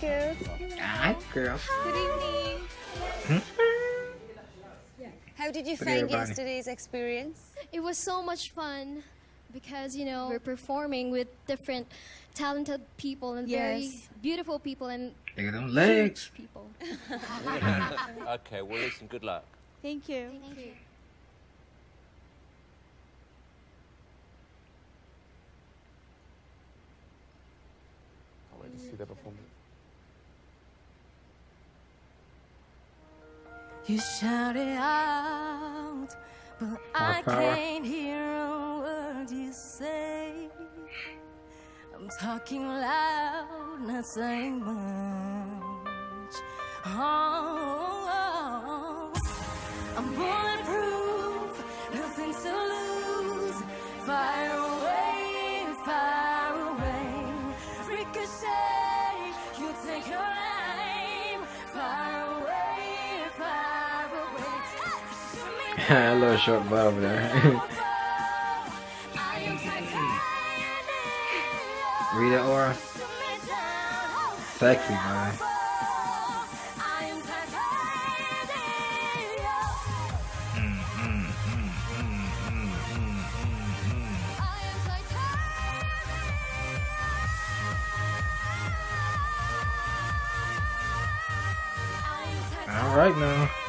girls. Hi, girls. Good evening. Hmm? How did you Good find yesterday's experience? It was so much fun because you know we're performing with different talented people and very beautiful people and Look at them legs. huge people. okay, well, listen, good luck. Thank you. Thank you. Can't wait to see their performance. You shout it out, but I can't hear a word you say. I'm talking loud, not saying much. Oh, I'm bulletproof, nothing to lose. Fire away, fire away. Ricochet, you take your aim. Fire away, A little short butt over there. I am titanium. Rita Ora. Sexy, man. I am titanium.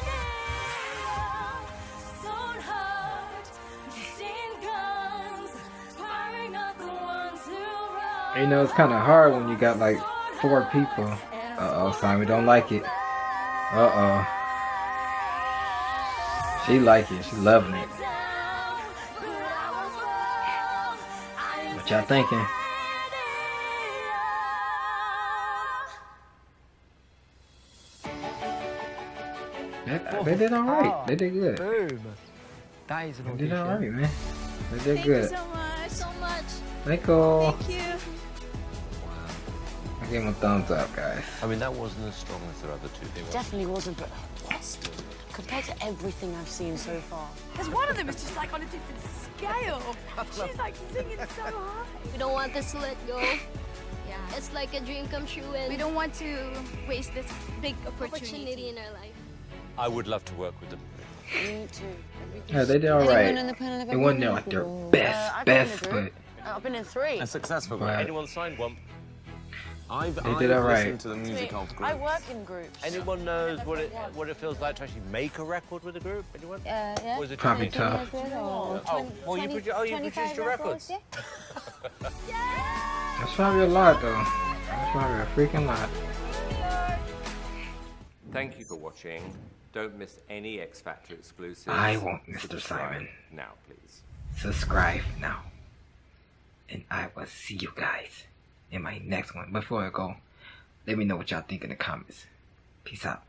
You know, it's kind of hard when you got like four people. Uh oh, Simon don't like it. Uh oh. She like it. She loving it. What y'all thinking? They, they did all right. They did good. Boom. That is an They audition. did all right, man. They did Thank good. you so much. So much. Thank you. Thank you. I give him a thumbs up, guys. I mean, that wasn't as strong as their other two. They Definitely wasn't, but compared to everything I've seen so far, Because one of them is just like on a different scale. She's like singing so high. We don't want this to let go. Yeah. It's like a dream come true and We don't want to waste this big opportunity. opportunity in our life. I would love to work with them. me too. Yeah, they did all right. Anyone right. on the panel ever It wasn't been like their before? best, Uh, I've been in best, but. I've been in three. A successful Right. group. Anyone signed one? I've, They I've did all right. listened to the music of groups. I work in groups. Anyone knows what it what it feels like to actually make a record with a group? Anyone? Uh, yeah. Or is it Probably just- tough. Oh, well, you produ- oh, you produced your records. That's probably a lot, though. That's probably a freaking lot. Thank you for watching. Don't miss any X Factor exclusives. I won't, Mr. Subscribe Simon. Now, please. Subscribe now. And I will see you guys in my next one. Before I go, let me know what y'all think in the comments. Peace out.